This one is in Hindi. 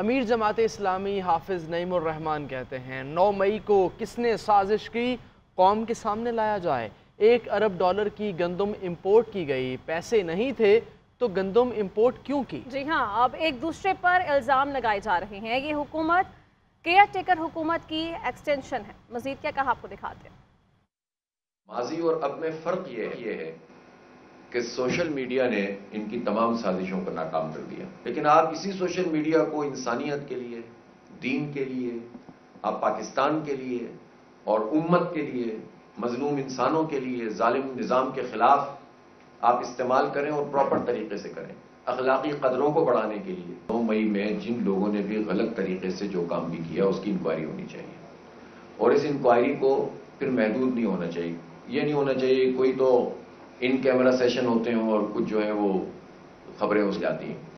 अमीर जमात इस्लामी हाफिज़ नईमान कहते हैं नौ मई को किसने साजिश की? कौम के सामने लाया जाए। एक अरब डॉलर की गंदम इंपोर्ट की गई। पैसे नहीं थे तो गंदम इंपोर्ट क्यों की? जी हाँ अब एक दूसरे पर इल्ज़ाम लगाए जा रहे हैं। ये हुकूमत केयर टेकर हुकूमत की एक्सटेंशन है। मजीद क्या कहा आपको दिखाते हैं। माजी और अब में फ़र्क ये ये है कि सोशल मीडिया ने इनकी तमाम साजिशों को नाकाम कर दिया। लेकिन आप इसी सोशल मीडिया को इंसानियत के लिए, दीन के लिए, आप पाकिस्तान के लिए और उम्मत के लिए, मजलूम इंसानों के लिए, जालिम निज़ाम के खिलाफ आप इस्तेमाल करें और प्रॉपर तरीके से करें। अखलाकी कदरों को बढ़ाने के लिए। नौ मई में जिन लोगों ने भी गलत तरीके से जो काम भी किया, उसकी इंक्वायरी होनी चाहिए। और इस इंक्वायरी को फिर महदूद नहीं होना चाहिए। ये नहीं होना चाहिए, कोई तो इन कैमरा सेशन होते हैं और कुछ जो है वो खबरें उस जाती हैं।